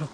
Oh,